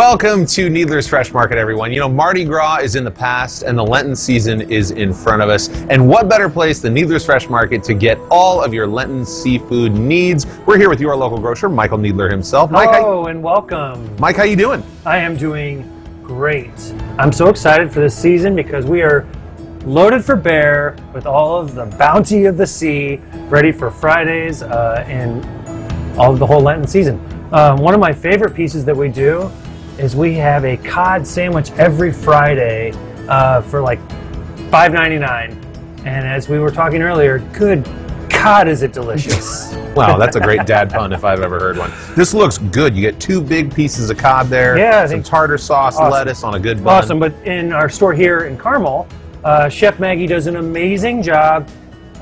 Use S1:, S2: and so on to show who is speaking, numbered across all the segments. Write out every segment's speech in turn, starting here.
S1: Welcome to Needler's Fresh Market, everyone. You know, Mardi Gras is in the past and the Lenten season is in front of us. And what better place than Needler's Fresh Market to get all of your Lenten seafood needs? We're here with your local grocer, Michael Needler himself.
S2: Mike, Hello and welcome.
S1: Mike, how you doing?
S2: I am doing great. I'm so excited for this season because we are loaded for bear with all of the bounty of the sea, ready for Fridays uh, and all of the whole Lenten season. Um, one of my favorite pieces that we do is we have a cod sandwich every Friday uh, for like $5.99. And as we were talking earlier, good God, is it delicious!
S1: wow, that's a great dad pun if I've ever heard one. This looks good. You get two big pieces of cod there.
S2: Yeah,
S1: some tartar sauce,
S2: awesome.
S1: lettuce on a good bun.
S2: Awesome. But in our store here in Carmel, uh, Chef Maggie does an amazing job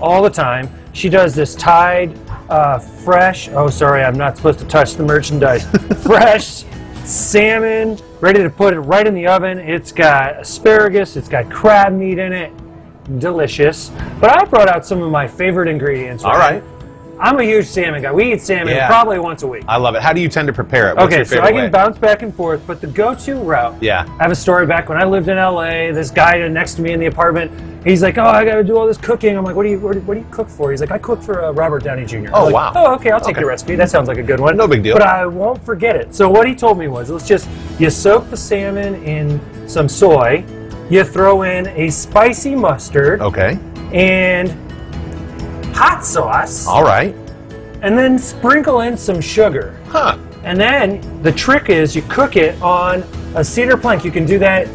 S2: all the time. She does this Tide uh, fresh. Oh, sorry, I'm not supposed to touch the merchandise. fresh salmon, ready to put it right in the oven. It's got asparagus, it's got crab meat in it. Delicious. But I brought out some of my favorite ingredients.
S1: All right.
S2: I'm a huge salmon guy. We eat salmon yeah. probably once a week.
S1: I love it. How do you tend to prepare it? What's
S2: okay,
S1: so
S2: I can
S1: way?
S2: bounce back and forth, but the go-to route.
S1: Yeah.
S2: I have a story back when I lived in LA. This guy next to me in the apartment, he's like, "Oh, I got to do all this cooking." I'm like, "What do you what, do you cook for?" He's like, "I cook for uh, Robert Downey Jr."
S1: Oh
S2: like,
S1: wow.
S2: Oh okay, I'll take okay. your recipe. That sounds like a good one.
S1: No big deal.
S2: But I won't forget it. So what he told me was, let's just you soak the salmon in some soy, you throw in a spicy mustard.
S1: Okay.
S2: And hot sauce.
S1: All right
S2: and then sprinkle in some sugar.
S1: Huh.
S2: And then the trick is you cook it on a cedar plank. You can do that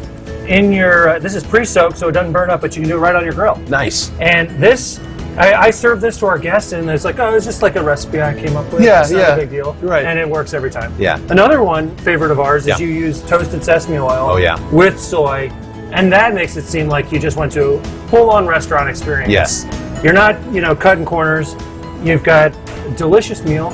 S2: in your, uh, this is pre-soaked so it doesn't burn up, but you can do it right on your grill.
S1: Nice.
S2: And this, I, I serve this to our guests and it's like, oh, it's just like a recipe I came up with.
S1: Yeah,
S2: it's not
S1: yeah.
S2: a big deal.
S1: Right.
S2: And it works every time.
S1: Yeah.
S2: Another one, favorite of ours, is
S1: yeah.
S2: you use toasted sesame oil.
S1: Oh, yeah.
S2: With soy. And that makes it seem like you just went to a full-on restaurant experience.
S1: Yes.
S2: You're not, you know, cutting corners. You've got a delicious meal.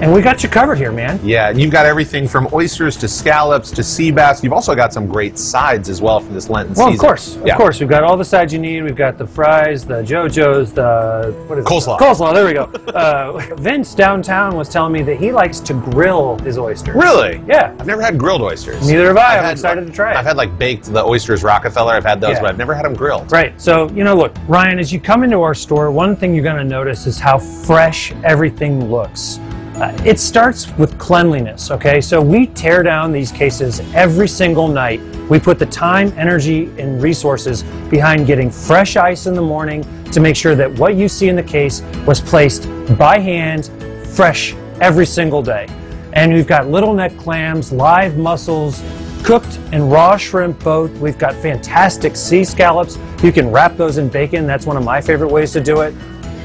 S2: And we got you covered here, man.
S1: Yeah, and you've got everything from oysters to scallops to sea bass. You've also got some great sides as well for this Lenten
S2: well,
S1: season.
S2: of course, of course. We've got all the sides you need. We've got the fries, the JoJo's, the what is
S1: coleslaw.
S2: It? Coleslaw. There we go. uh, Vince downtown was telling me that he likes to grill his oysters.
S1: Really?
S2: Yeah.
S1: I've never had grilled oysters.
S2: Neither have I. I've I'm had, excited to try it.
S1: I've had like baked the oysters Rockefeller. I've had those, yeah. but I've never had them grilled.
S2: Right. So you know, look, Ryan, as you come into our store, one thing you're going to notice is how fresh everything looks. Uh, it starts with cleanliness, okay? So we tear down these cases every single night. We put the time, energy, and resources behind getting fresh ice in the morning to make sure that what you see in the case was placed by hand, fresh every single day. And we've got little neck clams, live mussels, cooked and raw shrimp both. We've got fantastic sea scallops. You can wrap those in bacon. That's one of my favorite ways to do it.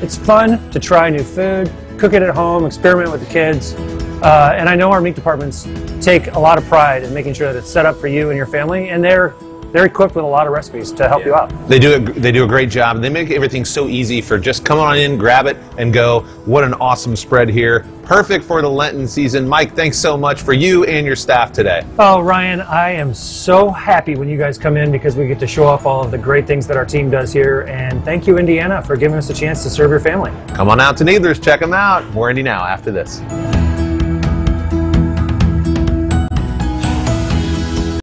S2: It's fun to try new food cook it at home, experiment with the kids. Uh, and I know our meat departments take a lot of pride in making sure that it's set up for you and your family, and they're they're equipped with a lot of recipes to help yeah. you out.
S1: They do a, they do a great job. They make everything so easy for just come on in, grab it, and go. What an awesome spread here. Perfect for the Lenten season. Mike, thanks so much for you and your staff today.
S2: Oh, Ryan, I am so happy when you guys come in because we get to show off all of the great things that our team does here. And thank you, Indiana, for giving us a chance to serve your family.
S1: Come on out to Needler's. Check them out. More Indy now after this.